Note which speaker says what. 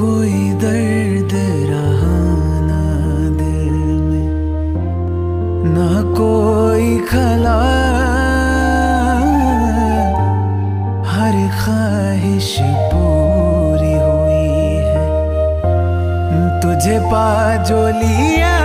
Speaker 1: कोई दर्द रहा ना दिल में, ना कोई खला। हर ख्वाहिश पूरी हुई है, तुझे पा जो लिया।